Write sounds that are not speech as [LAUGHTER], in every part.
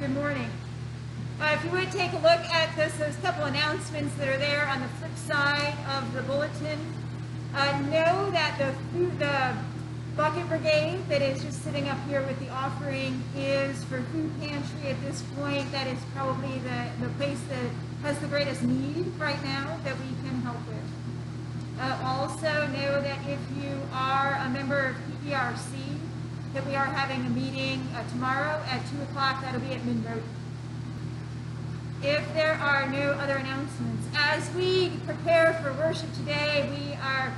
Good morning. Uh, if you would take a look at this, those couple announcements that are there on the flip side of the bulletin. Uh, know that the food, the bucket brigade that is just sitting up here with the offering is for food pantry at this point. That is probably the, the place that has the greatest need right now that we can help with. Uh, also know that if you are a member of PPRC, that we are having a meeting uh, tomorrow at 2 o'clock. That'll be at Monroe. If there are no other announcements, as we prepare for worship today, we are,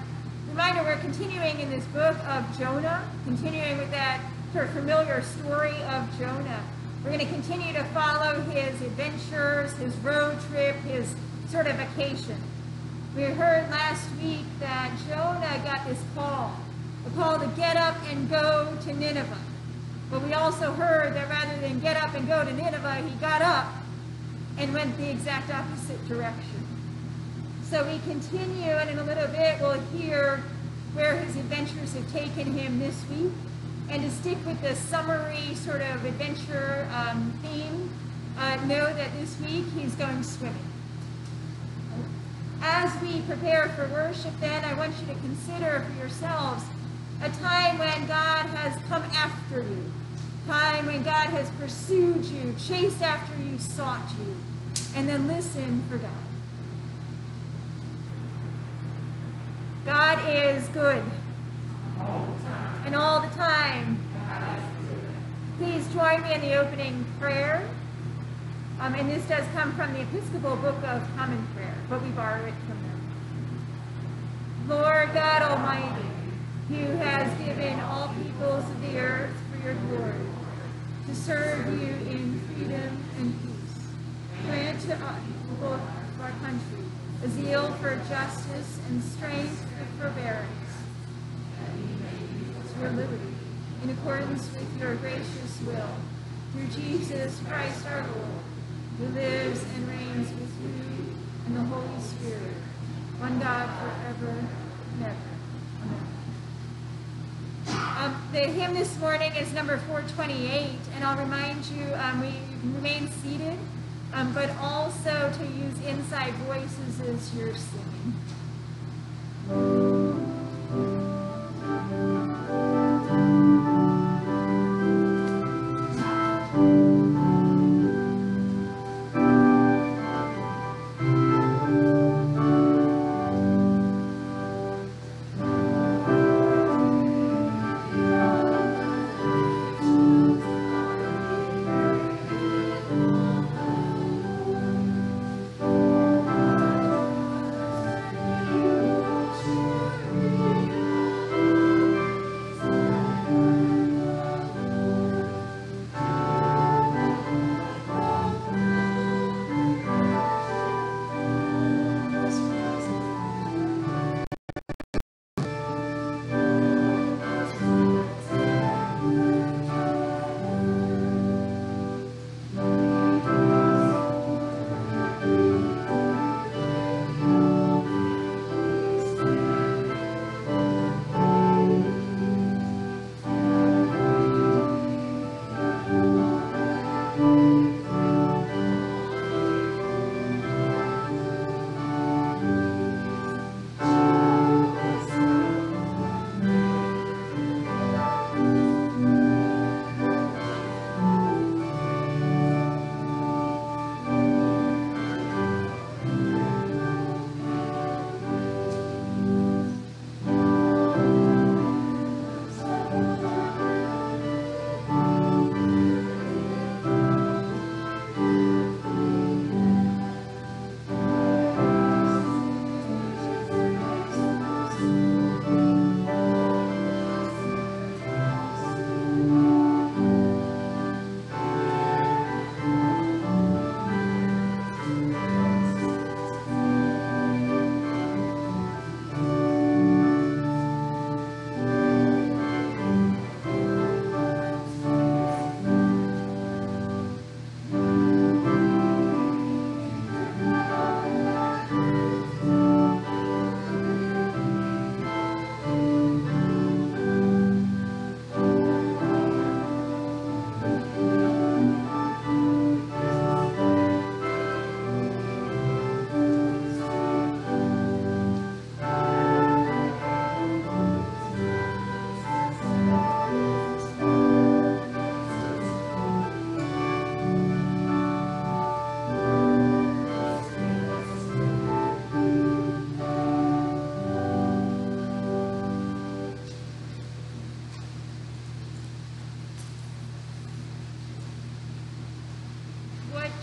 reminder, we're continuing in this book of Jonah, continuing with that sort of familiar story of Jonah. We're going to continue to follow his adventures, his road trip, his sort of vacation. We heard last week that Jonah got this call, a call to get up and go to Nineveh. But we also heard that rather than get up and go to Nineveh, he got up and went the exact opposite direction. So we continue, and in a little bit we'll hear where his adventures have taken him this week. And to stick with the summery sort of adventure um, theme, uh, know that this week he's going swimming. As we prepare for worship, then, I want you to consider for yourselves a time when God has come after you, time when God has pursued you, chased after you, sought you, and then listen for God. God is good. And all the time. Please join me in the opening prayer. Um, and this does come from the Episcopal Book of Common Prayer, but we borrow it from them. Lord God Almighty, who has given all peoples of the earth for your glory, to serve you in freedom and peace, grant to our country, a zeal for justice and strength for forbearance, to your liberty, in accordance with your gracious will, through Jesus Christ our Lord, who lives and reigns with you and the Holy Spirit, one God forever and ever. Amen. Um, the hymn this morning is number 428, and I'll remind you, um, we remain seated, um, but also to use inside voices as you're singing.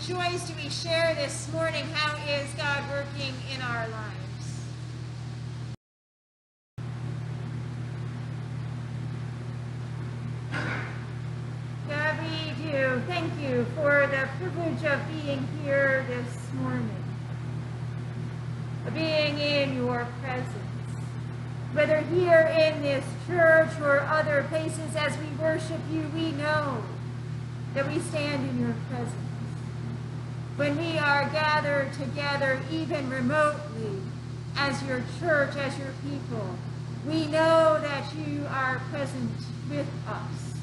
Joys do we share this morning? How is God working in our lives? God, we do. Thank you for the privilege of being here this morning, of being in your presence. Whether here in this church or other places as we worship you, we know that we stand in your presence. When we are gathered together, even remotely, as your church, as your people, we know that you are present with us.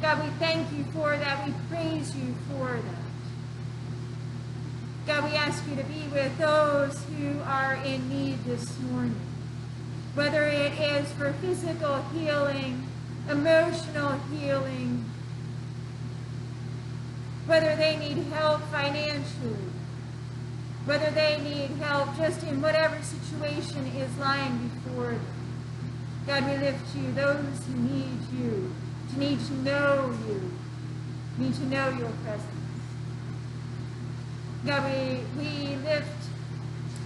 God, we thank you for that. We praise you for that. God, we ask you to be with those who are in need this morning, whether it is for physical healing, emotional healing, whether they need help financially, whether they need help just in whatever situation is lying before them. God, we lift you, those who need you, to need to know you, need to know your presence. God, we, we lift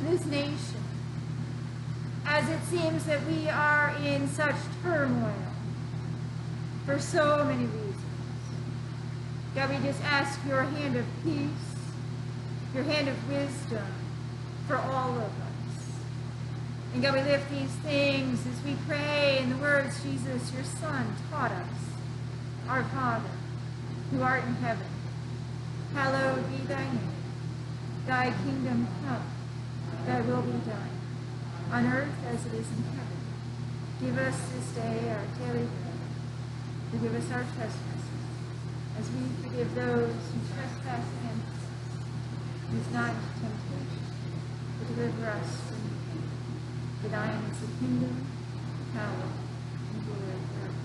this nation as it seems that we are in such turmoil for so many reasons. God, we just ask your hand of peace, your hand of wisdom for all of us. And God, we lift these things as we pray in the words Jesus, your Son, taught us. Our Father, who art in heaven, hallowed be thy name. Thy kingdom come, thy will be done, on earth as it is in heaven. Give us this day our daily bread. Forgive us our trespasses as we forgive those who trespass against us. Us not temptation, but deliver us from evil. For is the kingdom, the power, and glory forever.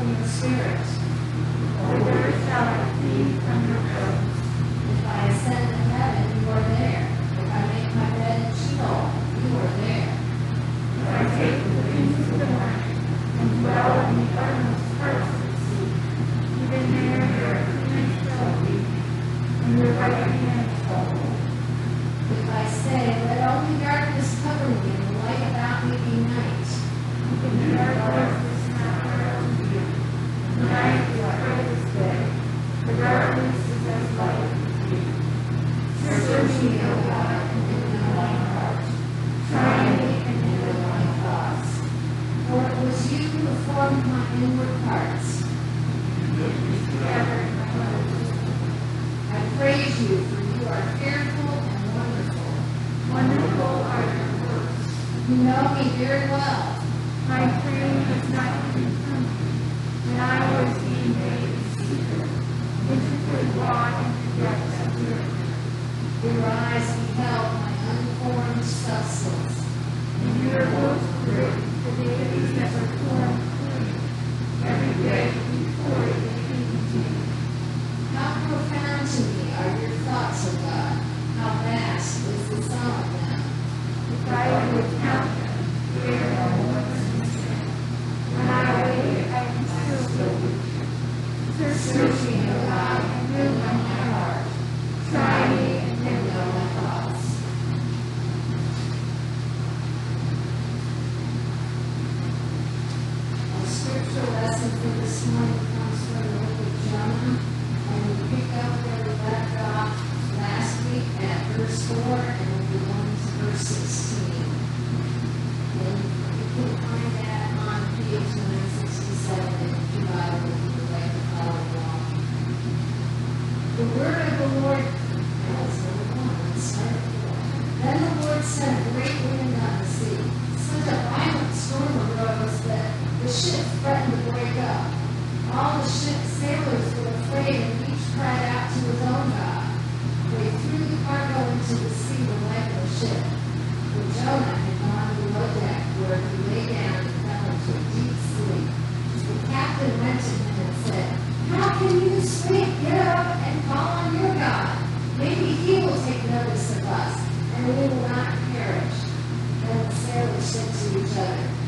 I go from your spirit? Whither shall I flee from your presence? If I ascend to heaven, you are there. If I make my bed in Sheol, you are there. If I take the wings of the morning we will not perish. The sailors said to each other,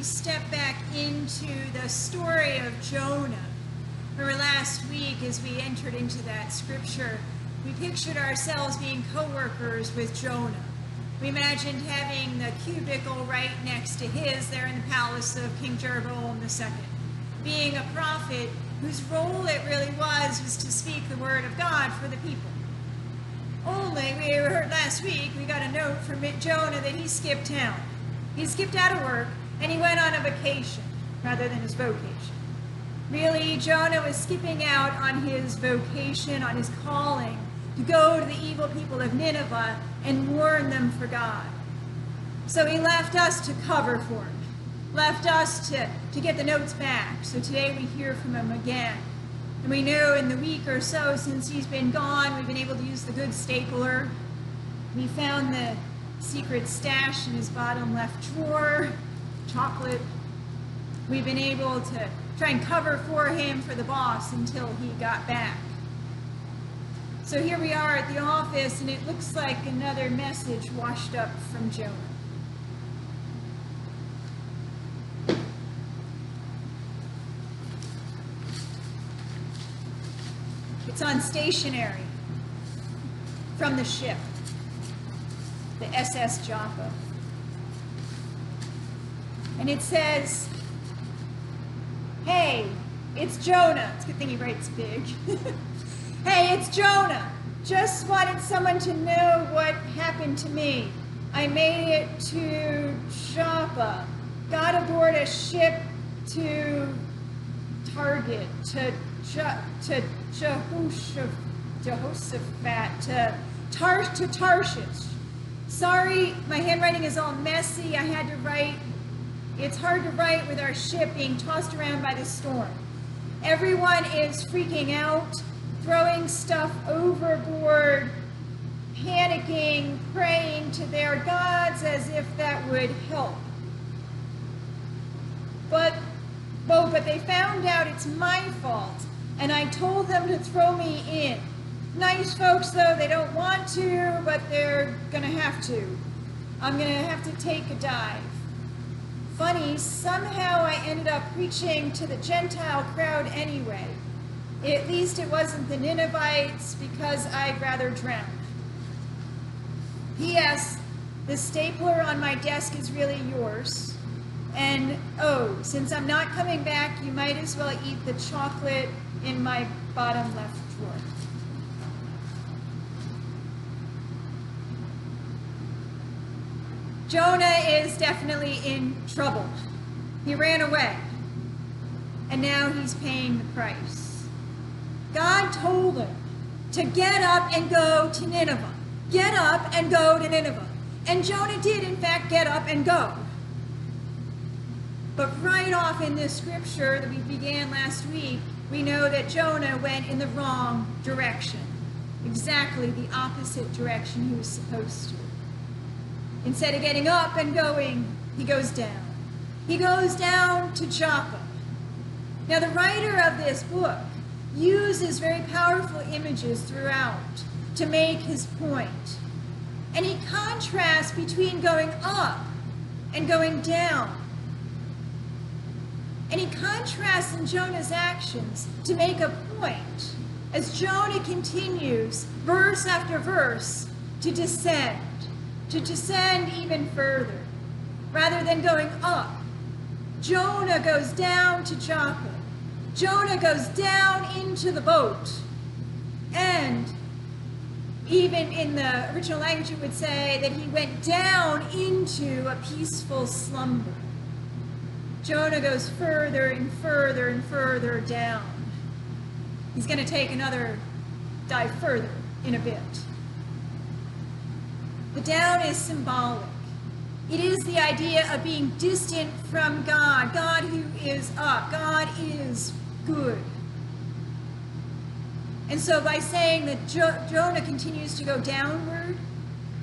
we step back into the story of Jonah, remember last week as we entered into that scripture, we pictured ourselves being co workers with Jonah. We imagined having the cubicle right next to his there in the palace of King Jeroboam II, being a prophet whose role it really was was to speak the word of God for the people. Only, we heard last week, we got a note from Jonah that he skipped town. He skipped out of work and he went on a vacation rather than his vocation. Really, Jonah was skipping out on his vocation, on his calling to go to the evil people of Nineveh and warn them for God. So he left us to cover for him, left us to, to get the notes back. So today we hear from him again. And we know in the week or so since he's been gone, we've been able to use the good stapler. We found the secret stash in his bottom left drawer, chocolate. We've been able to try and cover for him for the boss until he got back. So here we are at the office, and it looks like another message washed up from Jonah. It's on stationery from the ship, the SS Joppa. And it says, Hey, it's Jonah. It's a good thing he writes big. [LAUGHS] hey, it's Jonah. Just wanted someone to know what happened to me. I made it to Joppa. Got aboard a ship to Target, to to Jehoshaphat, Jehoshaphat, to Tar to Tarshish. Sorry, my handwriting is all messy. I had to write. It's hard to write with our ship being tossed around by the storm. Everyone is freaking out, throwing stuff overboard, panicking, praying to their gods as if that would help. But, oh, but they found out it's my fault, and I told them to throw me in. Nice folks, though, they don't want to, but they're gonna have to. I'm gonna have to take a dive. Funny, somehow I ended up preaching to the Gentile crowd anyway. At least it wasn't the Ninevites because I'd rather drown. P.S. The stapler on my desk is really yours. And oh, since I'm not coming back, you might as well eat the chocolate in my bottom left drawer. Jonah is definitely in trouble. He ran away, and now he's paying the price. God told him to get up and go to Nineveh. Get up and go to Nineveh. And Jonah did, in fact, get up and go. But right off in this scripture that we began last week, we know that Jonah went in the wrong direction. Exactly the opposite direction he was supposed to. Instead of getting up and going, he goes down. He goes down to Joppa. Now, the writer of this book uses very powerful images throughout to make his point. And he contrasts between going up and going down. And he contrasts in Jonah's actions to make a point as Jonah continues, verse after verse, to descend, to descend even further. Rather than going up, Jonah goes down to Joppa. Jonah goes down into the boat. And even in the original language, it would say that he went down into a peaceful slumber. Jonah goes further and further and further down. He's going to take another dive further in a bit. The down is symbolic. It is the idea of being distant from God, God who is up, God is good. And so by saying that jo- Jonah continues to go downward,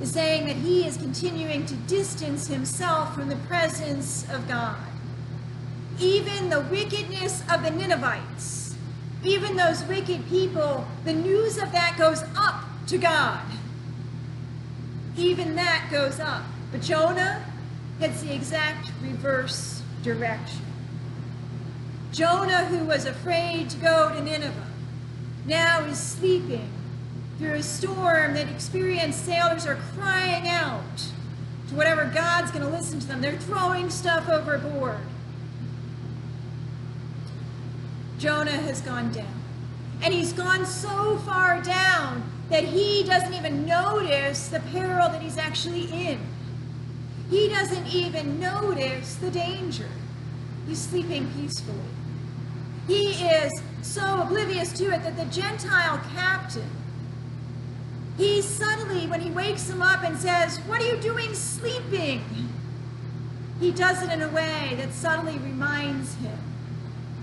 is saying that he is continuing to distance himself from the presence of God. Even the wickedness of the Ninevites, even those wicked people, the news of that goes up to God. Even that goes up. But Jonah heads the exact reverse direction. Jonah, who was afraid to go to Nineveh, now is sleeping through a storm that experienced sailors are crying out to whatever God's going to listen to them. They're throwing stuff overboard. Jonah has gone down. And he's gone so far down that he doesn't even notice the peril that he's actually in. He doesn't even notice the danger. He's sleeping peacefully. He is so oblivious to it that the Gentile captain, he suddenly, when he wakes him up and says, What are you doing sleeping? He does it in a way that subtly reminds him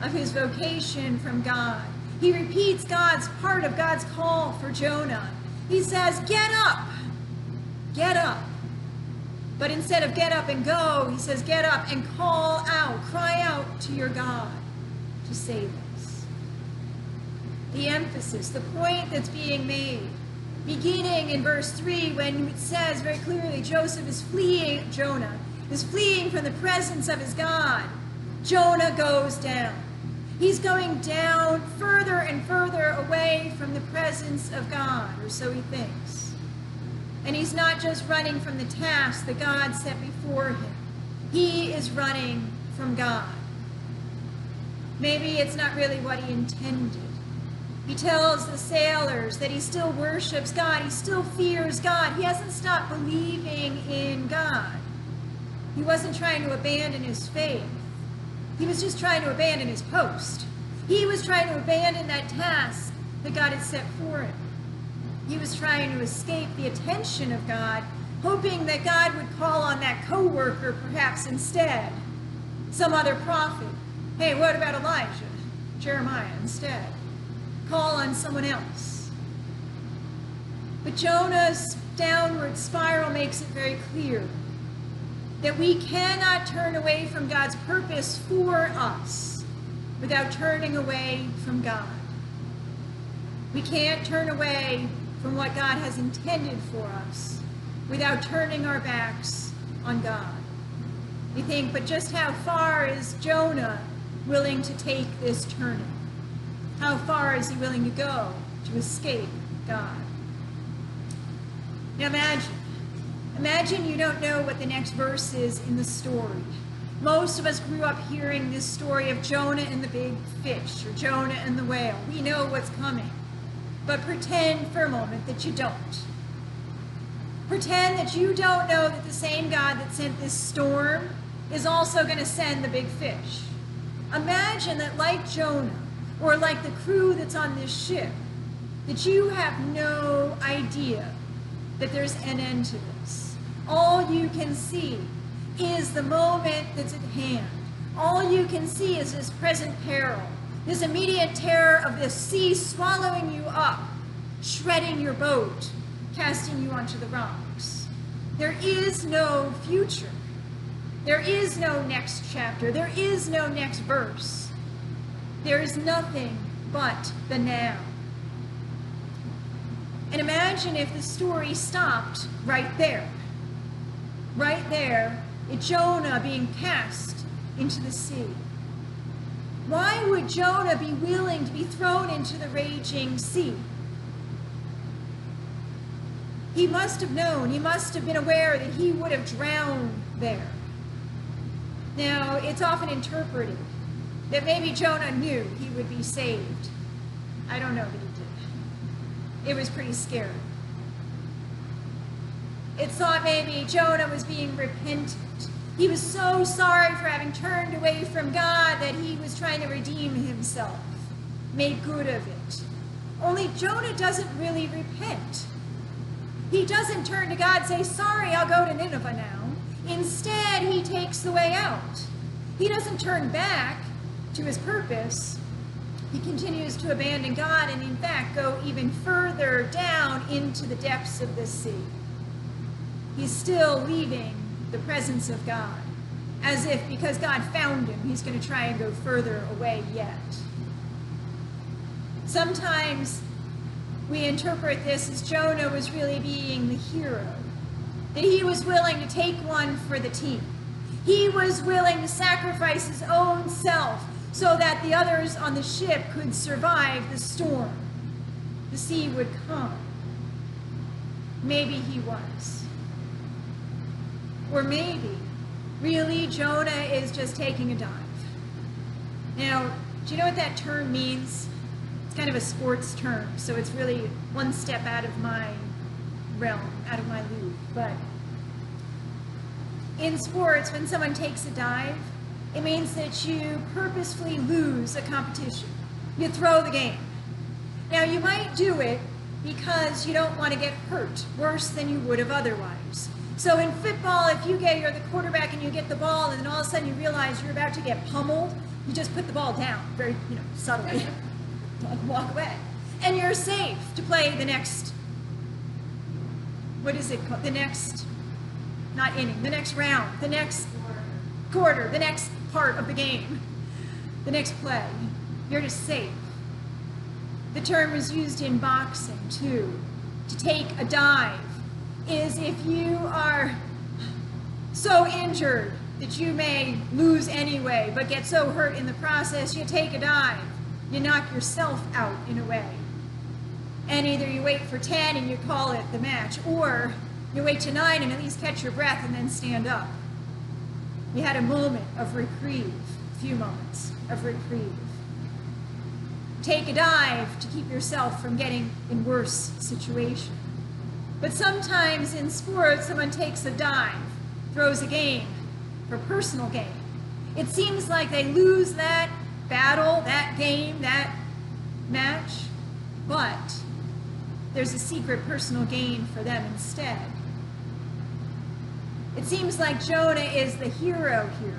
of his vocation from God. He repeats God's part of God's call for Jonah. He says, Get up, get up. But instead of get up and go, he says, Get up and call out, cry out to your God to save us. The emphasis, the point that's being made, beginning in verse 3, when it says very clearly Joseph is fleeing, Jonah is fleeing from the presence of his God. Jonah goes down. He's going down further and further away from the presence of God, or so he thinks. And he's not just running from the task that God set before him, he is running from God. Maybe it's not really what he intended. He tells the sailors that he still worships God, he still fears God, he hasn't stopped believing in God. He wasn't trying to abandon his faith. He was just trying to abandon his post. He was trying to abandon that task that God had set for him. He was trying to escape the attention of God, hoping that God would call on that co-worker perhaps instead, some other prophet. Hey, what about Elijah? Jeremiah instead. Call on someone else. But Jonah's downward spiral makes it very clear that we cannot turn away from God's purpose for us without turning away from God. We can't turn away from what God has intended for us without turning our backs on God. We think, but just how far is Jonah willing to take this turning? How far is he willing to go to escape God? Now imagine Imagine you don't know what the next verse is in the story. Most of us grew up hearing this story of Jonah and the big fish or Jonah and the whale. We know what's coming. But pretend for a moment that you don't. Pretend that you don't know that the same God that sent this storm is also going to send the big fish. Imagine that, like Jonah, or like the crew that's on this ship, that you have no idea that there's an end to this. All you can see is the moment that's at hand. All you can see is this present peril, this immediate terror of this sea swallowing you up, shredding your boat, casting you onto the rocks. There is no future. There is no next chapter. There is no next verse. There is nothing but the now. And imagine if the story stopped right there. Right there, at Jonah being cast into the sea. Why would Jonah be willing to be thrown into the raging sea? He must have known, he must have been aware that he would have drowned there. Now, it's often interpreted that maybe Jonah knew he would be saved. I don't know that he did. It was pretty scary. It thought maybe Jonah was being repentant. He was so sorry for having turned away from God that he was trying to redeem himself, make good of it. Only Jonah doesn't really repent. He doesn't turn to God and say, Sorry, I'll go to Nineveh now. Instead, he takes the way out. He doesn't turn back to his purpose. He continues to abandon God and, in fact, go even further down into the depths of the sea. He's still leaving the presence of God, as if because God found him, he's going to try and go further away yet. Sometimes we interpret this as Jonah was really being the hero, that he was willing to take one for the team. He was willing to sacrifice his own self so that the others on the ship could survive the storm. The sea would come. Maybe he was. Or maybe, really, Jonah is just taking a dive. Now, do you know what that term means? It's kind of a sports term, so it's really one step out of my realm, out of my loop. But in sports, when someone takes a dive, it means that you purposefully lose a competition. You throw the game. Now, you might do it because you don't want to get hurt worse than you would have otherwise. So in football, if you get you're the quarterback and you get the ball, and then all of a sudden you realize you're about to get pummeled, you just put the ball down very, you know, subtly, [LAUGHS] walk away, and you're safe to play the next. What is it called? The next, not inning, the next round, the next quarter, the next part of the game, the next play. You're just safe. The term is used in boxing too. To take a dive is if you are so injured that you may lose anyway, but get so hurt in the process, you take a dive. You knock yourself out in a way. And either you wait for 10 and you call it the match, or you wait to 9 and at least catch your breath and then stand up. You had a moment of reprieve, a few moments of reprieve. Take a dive to keep yourself from getting in worse situation. But sometimes in sports, someone takes a dive, throws a game for personal gain. It seems like they lose that battle, that game, that match, but there's a secret personal gain for them instead. It seems like Jonah is the hero here.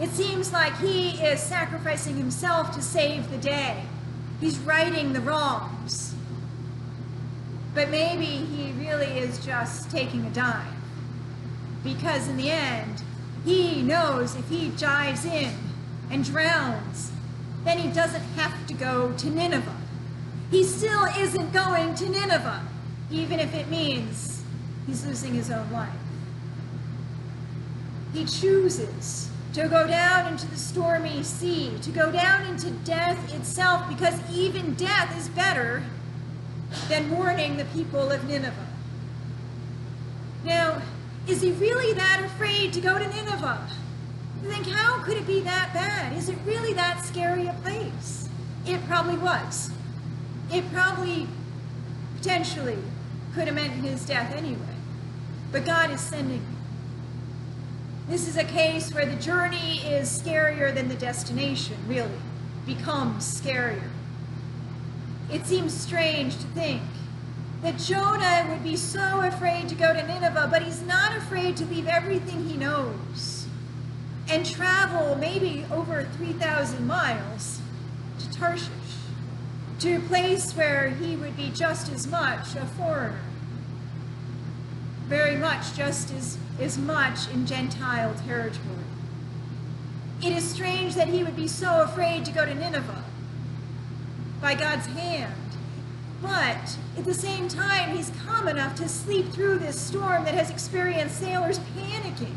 It seems like he is sacrificing himself to save the day. He's righting the wrongs. But maybe he really is just taking a dive. Because in the end, he knows if he dives in and drowns, then he doesn't have to go to Nineveh. He still isn't going to Nineveh, even if it means he's losing his own life. He chooses to go down into the stormy sea, to go down into death itself, because even death is better than warning the people of Nineveh. Now, Is he really that afraid to go to Nineveh? You think, how could it be that bad? Is it really that scary a place? It probably was. It probably potentially could have meant his death anyway. But God is sending him. This is a case where the journey is scarier than the destination, really, becomes scarier. It seems strange to think that Jonah would be so afraid to go to Nineveh, but he's not afraid to leave everything he knows and travel maybe over 3,000 miles to Tarshish, to a place where he would be just as much a foreigner, very much just as, as much in Gentile territory. It is strange that he would be so afraid to go to Nineveh by God's hand. But at the same time, he's calm enough to sleep through this storm that has experienced sailors panicking.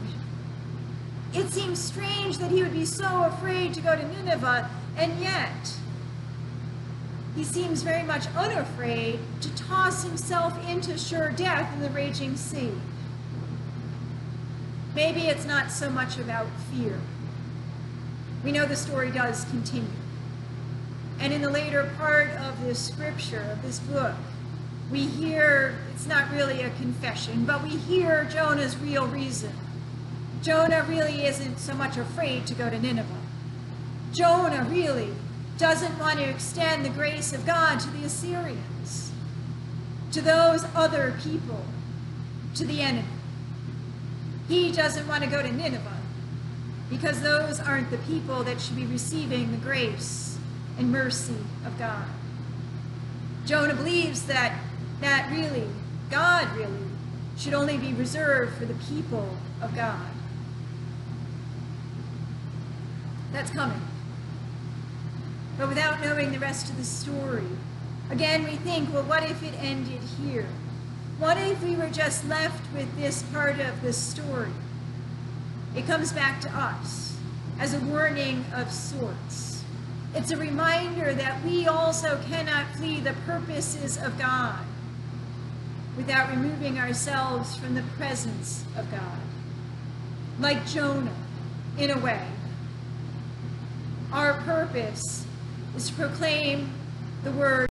It seems strange that he would be so afraid to go to Nineveh, and yet he seems very much unafraid to toss himself into sure death in the raging sea. Maybe it's not so much about fear. We know the story does continue. And in the later part of this scripture, of this book, we hear, it's not really a confession, but we hear Jonah's real reason. Jonah really isn't so much afraid to go to Nineveh. Jonah really doesn't want to extend the grace of God to the Assyrians, to those other people, to the enemy. He doesn't want to go to Nineveh because those aren't the people that should be receiving the grace and mercy of God. Jonah believes that that really, God really, should only be reserved for the people of God. That's coming. But without knowing the rest of the story, again we think, well, what if it ended here? What if we were just left with this part of the story? It comes back to us as a warning of sorts. It's a reminder that we also cannot flee the purposes of God without removing ourselves from the presence of God. Like Jonah, in a way. Our purpose is to proclaim the word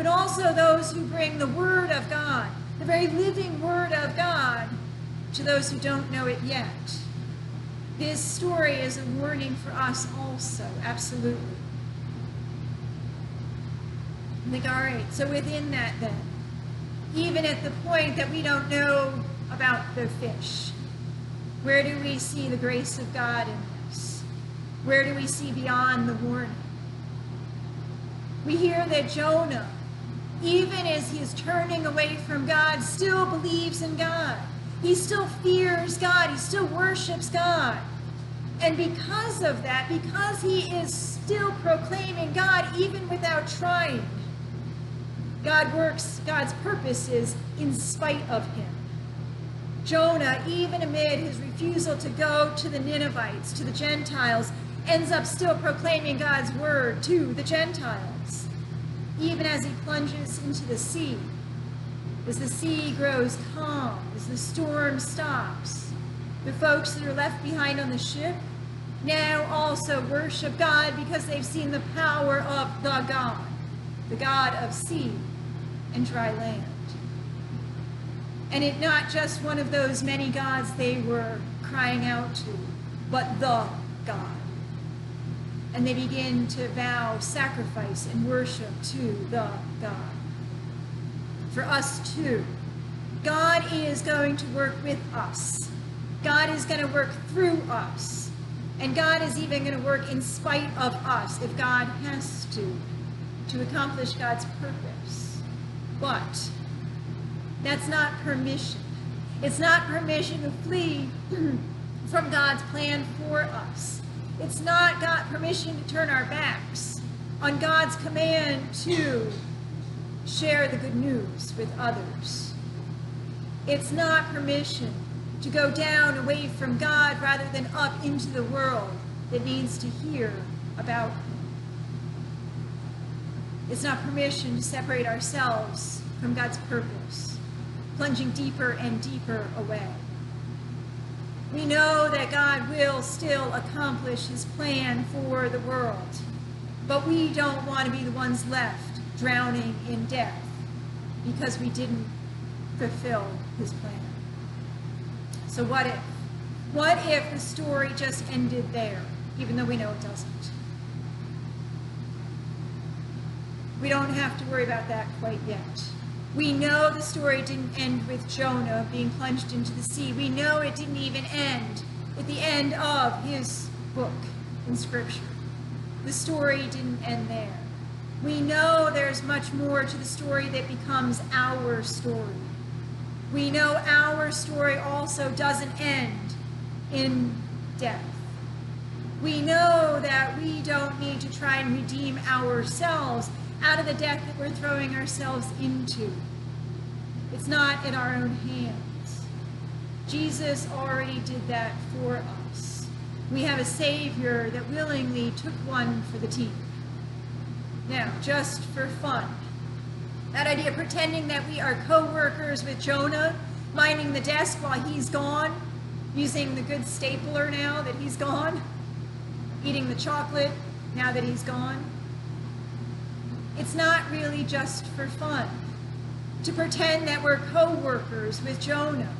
but also those who bring the Word of God, the very living Word of God, to those who don't know it yet. This story is a warning for us also, absolutely. I think, all right, so within that then, even at the point that we don't know about the fish, where do we see the grace of God in this? Where do we see beyond the warning? We hear that Jonah even as he is turning away from God, still believes in God. He still fears God. He still worships God. And because of that, because he is still proclaiming God even without trying, God works God's purposes in spite of him. Jonah, even amid his refusal to go to the Ninevites, to the Gentiles, ends up still proclaiming God's word to the Gentiles even as he plunges into the sea. As the sea grows calm, as the storm stops, the folks that are left behind on the ship now also worship God because they've seen the power of the God, the God of sea and dry land. And it not just one of those many gods they were crying out to, but the God and they begin to vow sacrifice and worship to the God. For us too, God is going to work with us. God is going to work through us. And God is even going to work in spite of us if God has to, to accomplish God's purpose. But that's not permission. It's not permission to flee [CLEARS THROAT] from God's plan for us. It's not got permission to turn our backs on God's command to share the good news with others. It's not permission to go down away from God rather than up into the world that needs to hear about him. It's not permission to separate ourselves from God's purpose, plunging deeper and deeper away. We know that God will still accomplish his plan for the world, but we don't want to be the ones left drowning in death because we didn't fulfill his plan. So, what if? What if the story just ended there, even though we know it doesn't? We don't have to worry about that quite yet. We know the story didn't end with Jonah being plunged into the sea. We know it didn't even end at the end of his book in Scripture. The story didn't end there. We know there's much more to the story that becomes our story. We know our story also doesn't end in death. We know that we don't need to try and redeem ourselves out of the death that we're throwing ourselves into. It's not in our own hands. Jesus already did that for us. We have a Savior that willingly took one for the team. Now, just for fun, that idea of pretending that we are co workers with Jonah, minding the desk while he's gone, using the good stapler now that he's gone, eating the chocolate now that he's gone. It's not really just for fun to pretend that we're co workers with Jonah.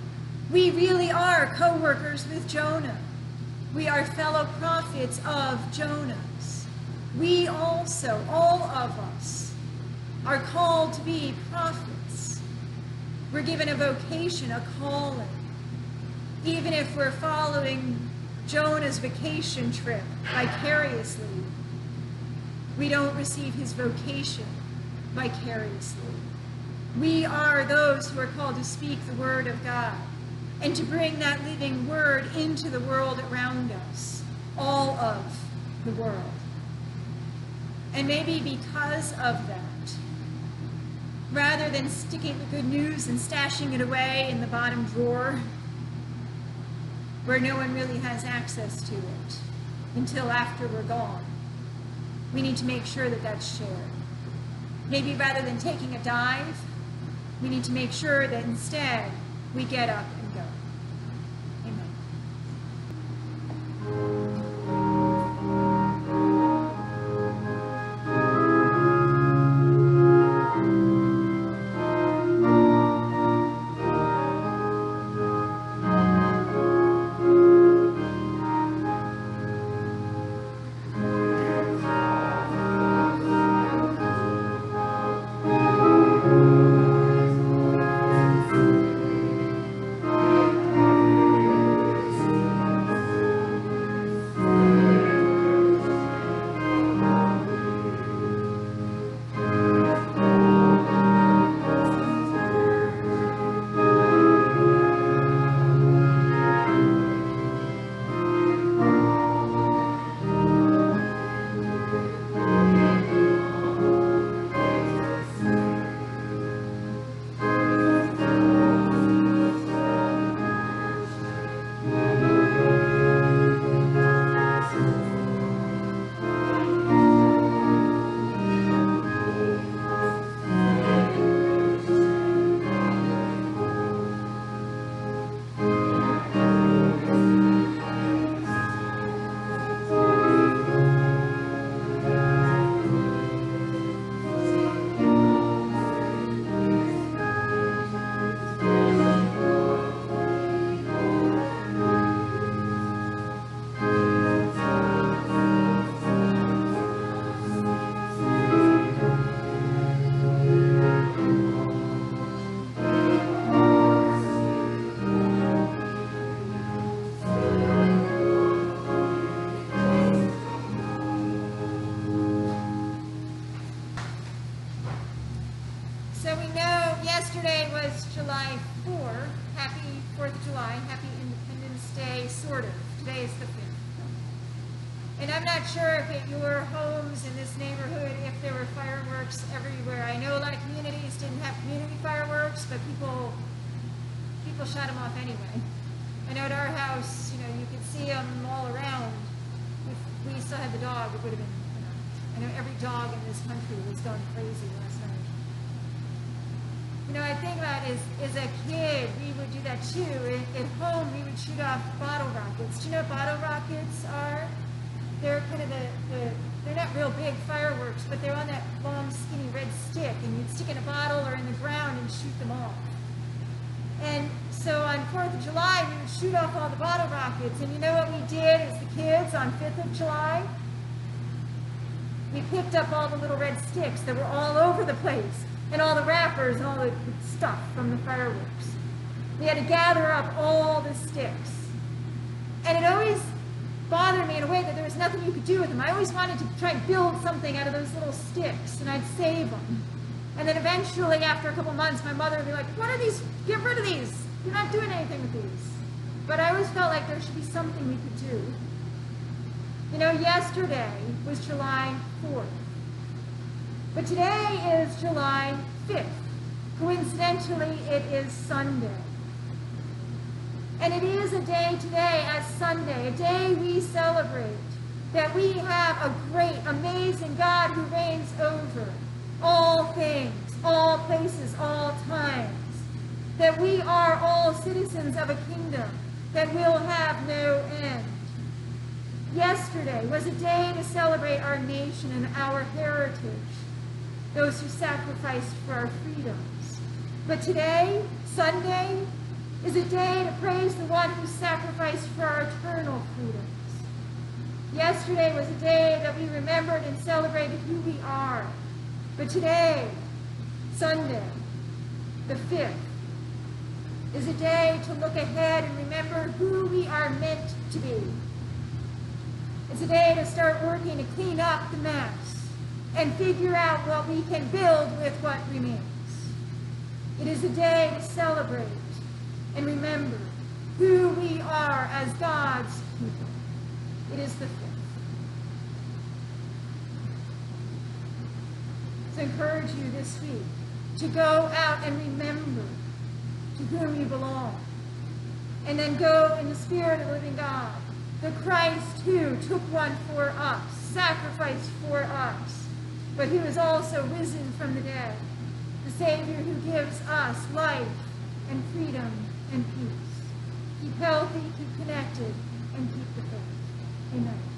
We really are co workers with Jonah. We are fellow prophets of Jonah's. We also, all of us, are called to be prophets. We're given a vocation, a calling. Even if we're following Jonah's vacation trip vicariously, we don't receive his vocation vicariously. We are those who are called to speak the word of God and to bring that living word into the world around us, all of the world. And maybe because of that, rather than sticking the good news and stashing it away in the bottom drawer where no one really has access to it until after we're gone, we need to make sure that that's shared. Maybe rather than taking a dive, we need to make sure that instead we get up dog in this country was going crazy last night. You know, I think about is, as a kid, we would do that too. At, at home, we would shoot off bottle rockets. Do you know what bottle rockets are? They're kind of the, the they're not real big fireworks, but they're on that long, skinny red stick, and you'd stick in a bottle or in the ground and shoot them off. And so on 4th of July, we would shoot off all the bottle rockets. And you know what we did as the kids on 5th of July? We picked up all the little red sticks that were all over the place, and all the wrappers and all the stuff from the fireworks. We had to gather up all the sticks. And it always bothered me in a way that there was nothing you could do with them. I always wanted to try and build something out of those little sticks, and I'd save them. And then eventually, after a couple months, my mother would be like, what are these? Get rid of these. You're not doing anything with these. But I always felt like there should be something we could do. You know, yesterday was July 4th. But today is July 5th. Coincidentally, it is Sunday. And it is a day today as Sunday, a day we celebrate that we have a great, amazing God who reigns over all things, all places, all times. That we are all citizens of a kingdom that will have no end. Yesterday was a day to celebrate our nation and our heritage, those who sacrificed for our freedoms. But today, Sunday, is a day to praise the one who sacrificed for our eternal freedoms. Yesterday was a day that we remembered and celebrated who we are. But today, Sunday, the 5th, is a day to look ahead and remember who we are meant to be. It's a day to start working to clean up the mess and figure out what we can build with what remains. It is a day to celebrate and remember who we are as God's people. It is the fifth. To encourage you this week to go out and remember to whom you belong. And then go in the spirit of the living God. The Christ who took one for us, sacrificed for us, but who is also risen from the dead. The Savior who gives us life and freedom and peace. Keep healthy, keep connected, and keep the faith. Amen.